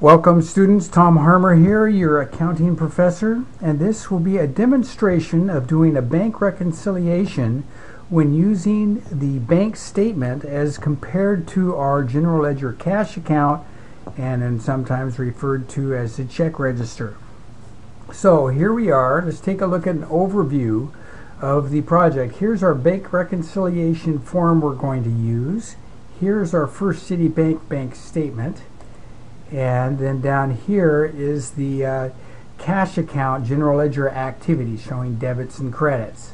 Welcome students, Tom Harmer here, your accounting professor, and this will be a demonstration of doing a bank reconciliation when using the bank statement as compared to our general ledger cash account and then sometimes referred to as the check register. So here we are, let's take a look at an overview of the project. Here's our bank reconciliation form we're going to use. Here's our First City Bank bank statement. And then down here is the uh, cash account general ledger activity showing debits and credits.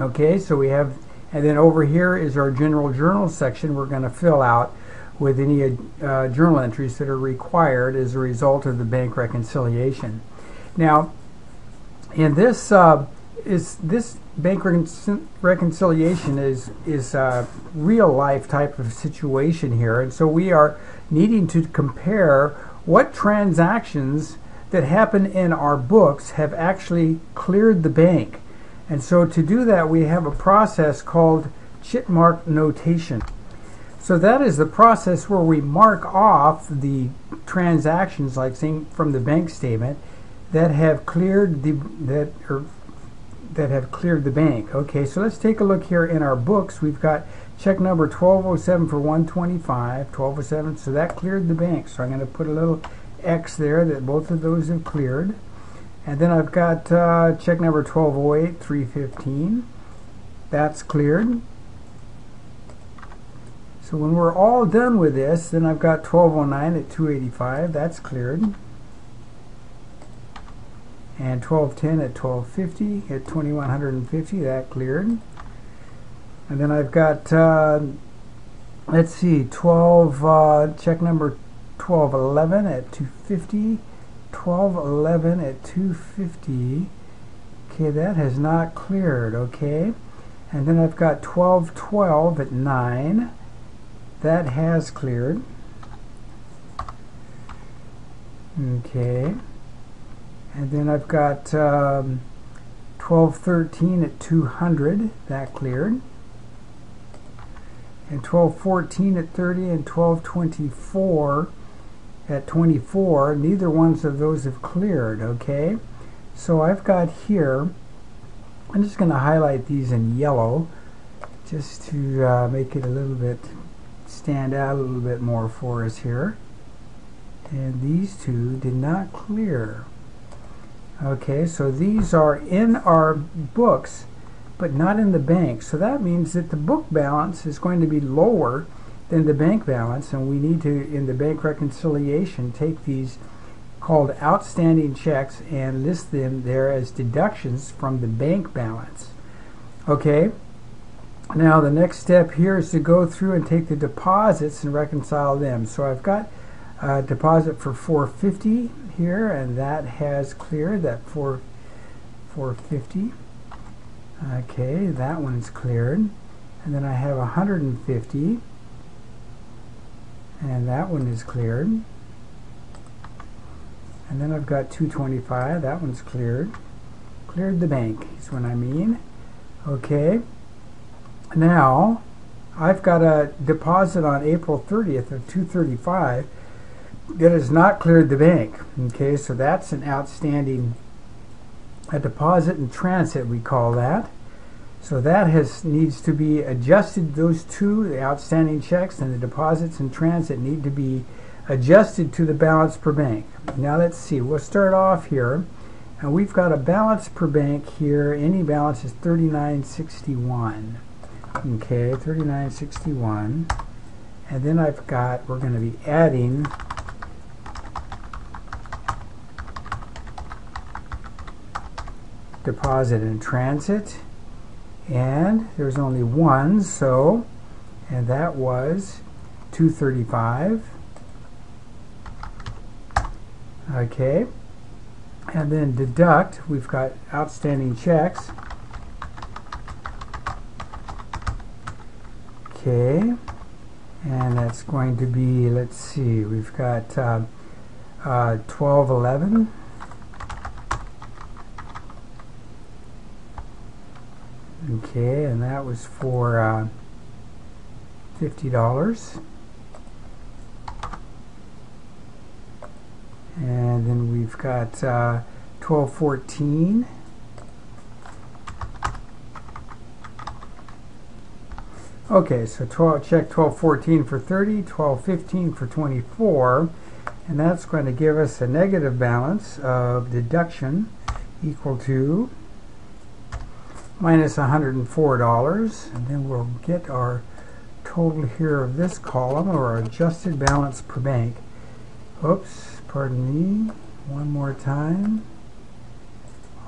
Okay, so we have, and then over here is our general journal section we're going to fill out with any uh, journal entries that are required as a result of the bank reconciliation. Now, in this uh, is this bank recon reconciliation is is a real life type of situation here, and so we are needing to compare what transactions that happen in our books have actually cleared the bank. And so to do that, we have a process called tick mark notation. So that is the process where we mark off the transactions, like from the bank statement, that have cleared the that or that have cleared the bank. Okay, so let's take a look here in our books. We've got check number 1207 for 125, 1207, so that cleared the bank. So I'm going to put a little X there that both of those have cleared. And then I've got uh, check number 1208, 315. That's cleared. So when we're all done with this, then I've got 1209 at 285. That's cleared and 1210 at 1250 at 2150 that cleared. And then I've got uh, let's see 12 uh, check number 1211 at 250 1211 at 250 okay that has not cleared okay? And then I've got 1212 at 9 that has cleared. Okay and then I've got um, 1213 at 200 that cleared. And 1214 at 30 and 1224 at 24 neither ones of those have cleared okay? So I've got here I'm just going to highlight these in yellow just to uh, make it a little bit stand out a little bit more for us here. And these two did not clear Okay, so these are in our books, but not in the bank. So that means that the book balance is going to be lower than the bank balance, and we need to, in the bank reconciliation, take these called outstanding checks and list them there as deductions from the bank balance. Okay, now the next step here is to go through and take the deposits and reconcile them. So I've got a deposit for 450 here and that has cleared that 4 450 okay that one's cleared. And then I have 150 and that one is cleared. And then I've got 225 that one's cleared. Cleared the bank is what I mean. Okay. Now I've got a deposit on April 30th of 235 that has not cleared the bank. Okay, so that's an outstanding a deposit in transit, we call that. So that has needs to be adjusted. Those two, the outstanding checks and the deposits in transit, need to be adjusted to the balance per bank. Now let's see. We'll start off here, and we've got a balance per bank here. Any balance is 3961. Okay, 3961. And then I've got, we're going to be adding deposit in transit. And there's only one so and that was 235 okay. And then deduct we've got outstanding checks. Okay. And that's going to be let's see we've got uh, uh, 1211 Okay, and that was for uh, $50. And then we've got uh, 1214. Okay, so 12, check 1214 for 30, 1215 for 24, and that's going to give us a negative balance of deduction equal to minus $104, and then we'll get our total here of this column, or adjusted balance per bank. Oops, pardon me, one more time,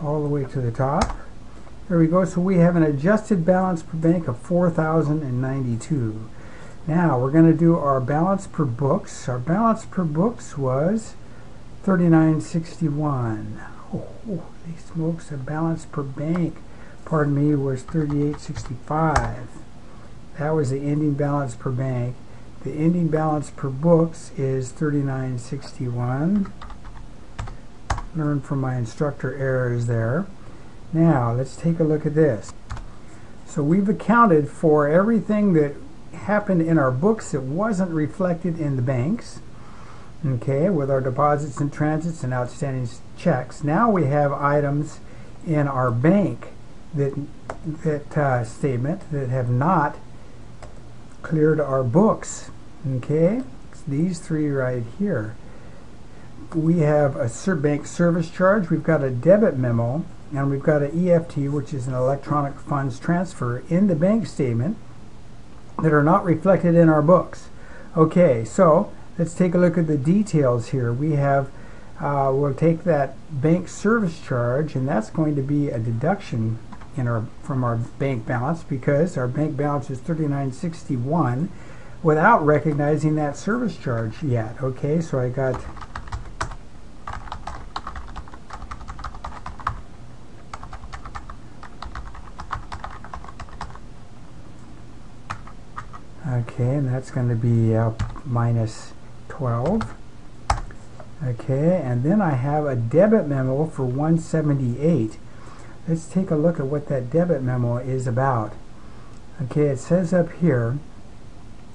all the way to the top. There we go. So we have an adjusted balance per bank of 4,092. Now we're going to do our balance per books. Our balance per books was 3961. Oh, these smokes, the balance per bank, pardon me, was 3865. That was the ending balance per bank. The ending balance per books is 3961. Learn from my instructor errors there. Now, let's take a look at this. So we've accounted for everything that happened in our books that wasn't reflected in the banks, okay, with our deposits and transits and outstanding checks. Now we have items in our bank that, that uh, statement that have not cleared our books, okay? It's these three right here. We have a bank service charge. We've got a debit memo and we've got an EFT, which is an electronic funds transfer, in the bank statement that are not reflected in our books. Okay, so let's take a look at the details here. We have, uh, we'll take that bank service charge, and that's going to be a deduction in our from our bank balance because our bank balance is 3961 without recognizing that service charge yet. Okay, so I got Okay, and that's going to be uh, minus 12. Okay, and then I have a debit memo for 178. Let's take a look at what that debit memo is about. Okay, it says up here,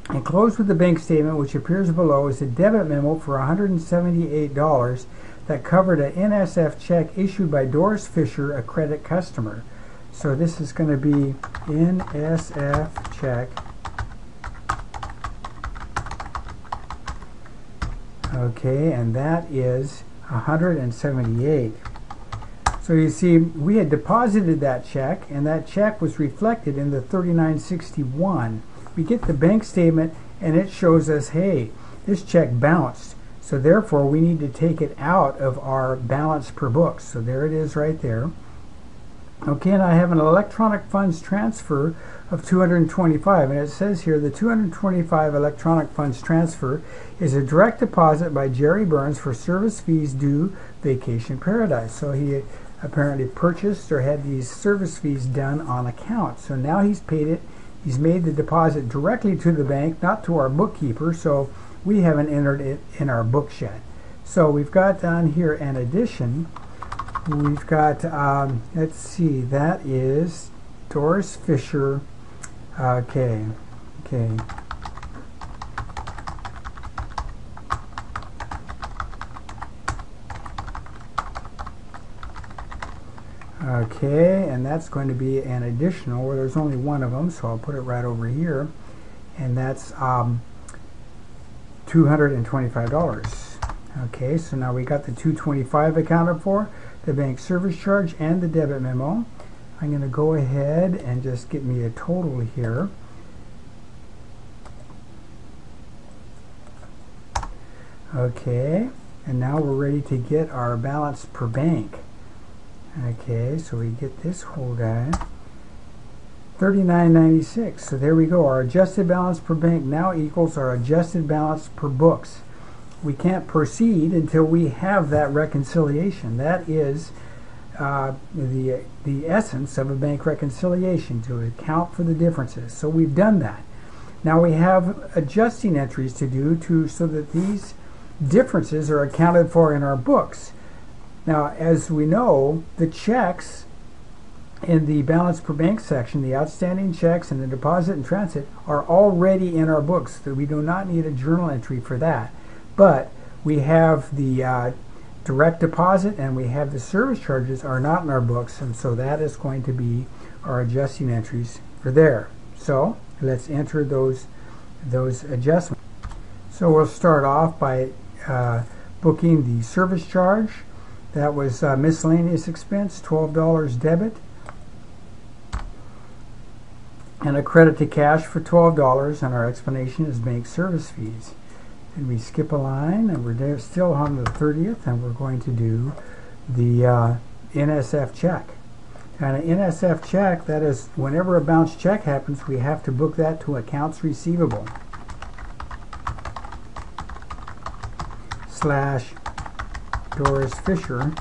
enclosed with the bank statement, which appears below, is a debit memo for $178 that covered an NSF check issued by Doris Fisher, a credit customer. So this is going to be NSF check okay and that is 178 so you see we had deposited that check and that check was reflected in the 3961 we get the bank statement and it shows us hey this check bounced. So therefore we need to take it out of our balance per books so there it is right there. Okay and I have an electronic funds transfer of 225 and it says here the 225 electronic funds transfer is a direct deposit by Jerry Burns for service fees due Vacation Paradise. So he apparently purchased or had these service fees done on account. So now he's paid it. He's made the deposit directly to the bank not to our bookkeeper. So we haven't entered it in our books yet. So we've got down here an addition. We've got um, let's see that is Doris Fisher. Okay, okay. Okay, and that's going to be an additional, there's only one of them, so I'll put it right over here. And that's um, $225. Okay, so now we got the 225 accounted for, the bank service charge, and the debit memo. I'm going to go ahead and just get me a total here. Okay, and now we're ready to get our balance per bank. Okay, so we get this whole guy. 39.96. So there we go. Our adjusted balance per bank now equals our adjusted balance per books. We can't proceed until we have that reconciliation. That is uh, the, the essence of a bank reconciliation to account for the differences. So we've done that. Now we have adjusting entries to do to so that these differences are accounted for in our books. Now, as we know, the checks in the balance per bank section, the outstanding checks and the deposit and transit are already in our books. So we do not need a journal entry for that. But we have the uh, direct deposit and we have the service charges are not in our books and so that is going to be our adjusting entries for there. So let's enter those those adjustments. So we'll start off by uh, booking the service charge. That was uh, miscellaneous expense, $12 debit. And a credit to cash for $12 and our explanation is bank service fees. And we skip a line and we're still on the 30th and we're going to do the uh, NSF check. And an NSF check, that is whenever a bounce check happens, we have to book that to accounts receivable. Slash Doris Fisher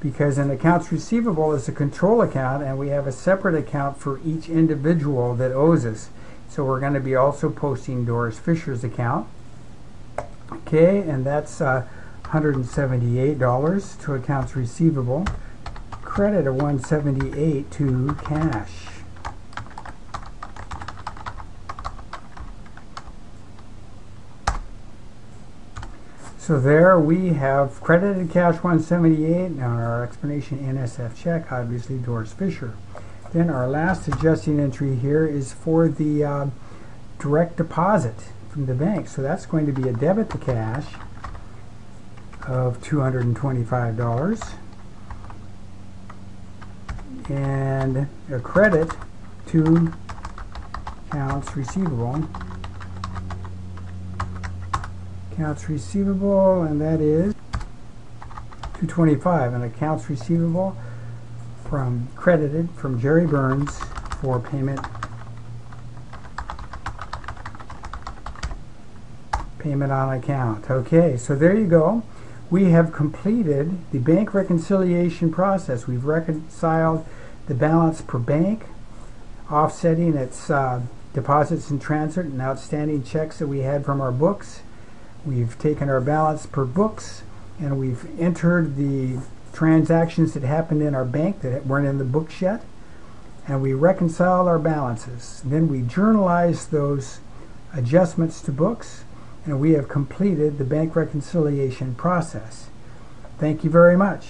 because an accounts receivable is a control account and we have a separate account for each individual that owes us. So we're going to be also posting Doris Fisher's account. Okay, and that's uh, $178 to accounts receivable. Credit of 178 to cash. So there we have credited cash 178 and our explanation NSF check, obviously Doris Fisher. Then our last adjusting entry here is for the uh, direct deposit from the bank. So that's going to be a debit to cash of $225 and a credit to accounts receivable accounts receivable and that is 225 and accounts receivable from credited from Jerry Burns for payment payment on account. Okay, so there you go. We have completed the bank reconciliation process. We've reconciled the balance per bank, offsetting its uh, deposits in transit and outstanding checks that we had from our books. We've taken our balance per books and we've entered the transactions that happened in our bank that weren't in the books yet and we reconciled our balances. Then we journalized those adjustments to books and we have completed the bank reconciliation process. Thank you very much.